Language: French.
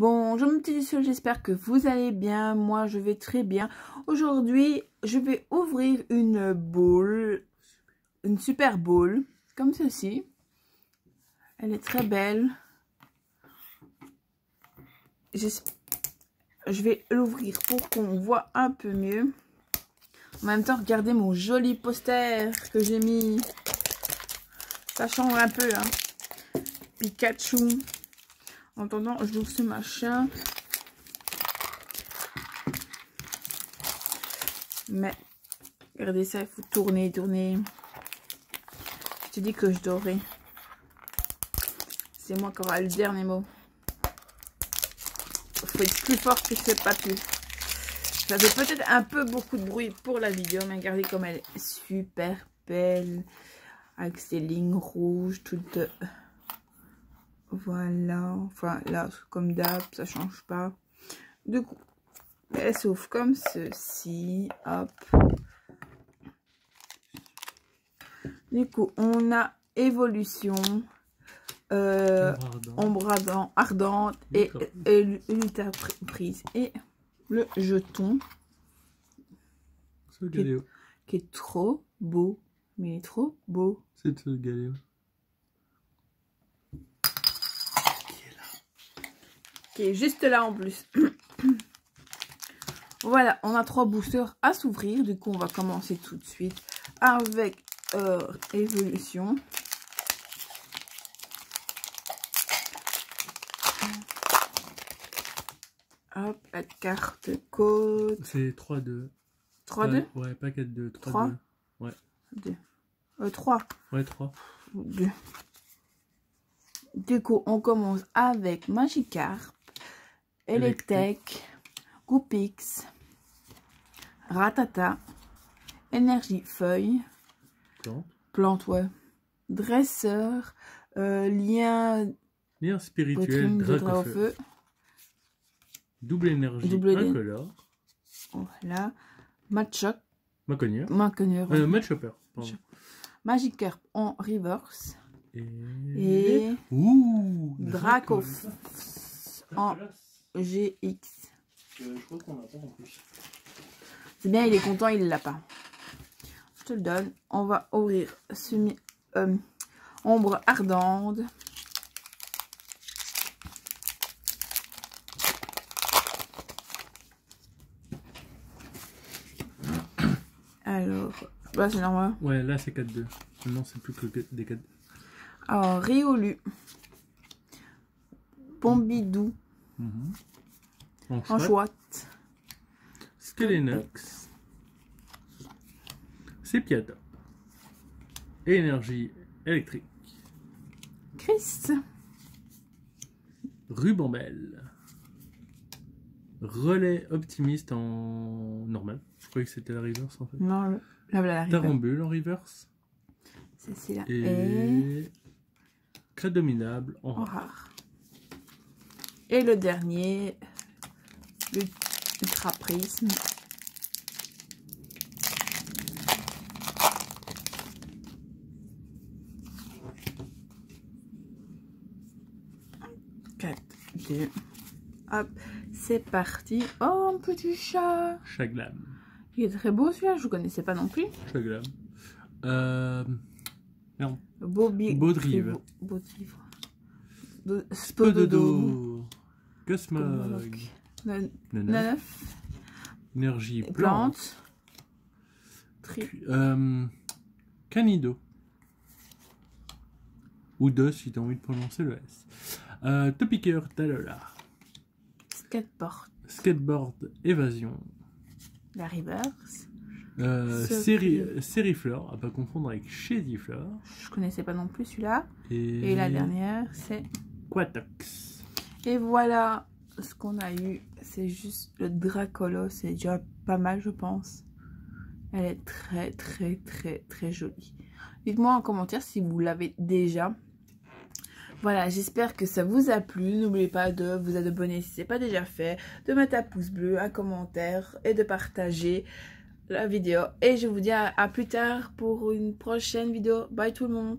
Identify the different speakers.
Speaker 1: Bonjour mes petits soeurs, j'espère que vous allez bien. Moi, je vais très bien. Aujourd'hui, je vais ouvrir une boule, une super boule, comme ceci. Elle est très belle. Je vais l'ouvrir pour qu'on voit un peu mieux. En même temps, regardez mon joli poster que j'ai mis. Ça change un peu, hein. Pikachu. En attendant, je ouvre ce machin. Mais, regardez ça, il faut tourner, tourner. Je te dis que je dorais. C'est moi qui aura le dernier mot. Il faut être plus fort que ce papier. Ça fait peut-être un peu beaucoup de bruit pour la vidéo, mais regardez comme elle est super belle. Avec ses lignes rouges, toutes voilà, enfin là, comme d'hab, ça change pas. Du coup, elle s'ouvre comme ceci, hop. Du coup, on a évolution, euh, ombre ardente et, et prise. Et le jeton, qui est, qui est, trop beau, mais trop beau.
Speaker 2: C'est
Speaker 1: juste là en plus. voilà, on a trois boosters à s'ouvrir. Du coup, on va commencer tout de suite avec euh, Évolution. Hop, la carte code.
Speaker 2: C'est 3-2.
Speaker 1: 3-2
Speaker 2: Ouais, pas 4-2. 3-2. Ouais.
Speaker 1: 2. Euh, 3.
Speaker 2: Ouais, 3.
Speaker 1: 2. Du coup, on commence avec Magikarp. Electek, Goupix, Ratata, Énergie Feuille,
Speaker 2: Plante,
Speaker 1: Plante ouais. Dresseur, euh, Lien...
Speaker 2: Lien spirituel, Dracofeu. Double énergie, Double incolore.
Speaker 1: Voilà. Matchoc.
Speaker 2: Maconieur.
Speaker 1: Maconieur.
Speaker 2: Euh, Matchopper, pardon.
Speaker 1: Magikarp en reverse.
Speaker 2: Et...
Speaker 1: Et...
Speaker 2: Ouh
Speaker 1: Dracof en GX. C'est bien, il est content, il l'a pas. Je te le donne. On va ouvrir semi euh, ombre ardente. Alors, là c'est normal.
Speaker 2: Ouais, là c'est 4-2. Maintenant c'est plus que des 4
Speaker 1: Alors, Riolu. Pompidou. En chouette.
Speaker 2: Skelenox. Sepiata. Énergie électrique.
Speaker 1: Christ.
Speaker 2: Rubambelle. Relais optimiste en normal. Je croyais que c'était la reverse en fait.
Speaker 1: Non, là, la reverse.
Speaker 2: Tarambule en reverse.
Speaker 1: C'est là.
Speaker 2: Et, Et... Crédominable en,
Speaker 1: en rare. Et le dernier, l'ultra prisme. Hop, c'est parti. Oh, un petit chat.
Speaker 2: Chaglam.
Speaker 1: Il est très beau celui-là, je ne connaissais pas non plus.
Speaker 2: Chaglam. Euh... Non.
Speaker 1: Bobby.
Speaker 2: Baudrive.
Speaker 1: Baudrive.
Speaker 2: Spododo. Cosmog.
Speaker 1: Neuf.
Speaker 2: Énergie
Speaker 1: plante.
Speaker 2: Euh, Canido. Ou deux si tu as envie de prononcer le S. Euh, Topiqueur Talola.
Speaker 1: Skateboard.
Speaker 2: Skateboard Évasion.
Speaker 1: La reverse.
Speaker 2: Euh, série, Sériflore, à pas confondre avec Shadiflore.
Speaker 1: Je connaissais pas non plus celui-là.
Speaker 2: Et...
Speaker 1: Et... la dernière, c'est
Speaker 2: Quatox.
Speaker 1: Et voilà ce qu'on a eu. C'est juste le Dracolo. C'est déjà pas mal, je pense. Elle est très, très, très, très jolie. Dites-moi en commentaire si vous l'avez déjà. Voilà, j'espère que ça vous a plu. N'oubliez pas de vous abonner si ce n'est pas déjà fait, de mettre un pouce bleu, un commentaire et de partager la vidéo. Et je vous dis à, à plus tard pour une prochaine vidéo. Bye tout le monde